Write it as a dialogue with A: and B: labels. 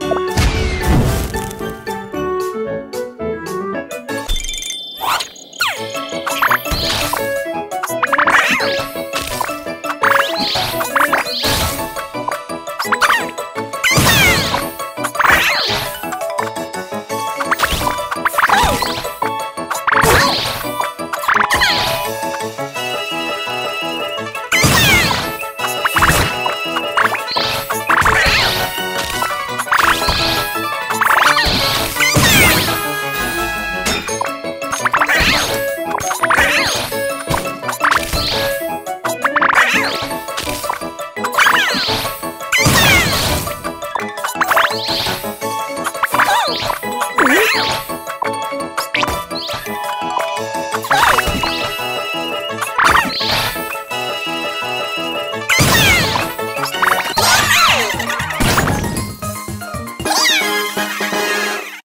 A: you you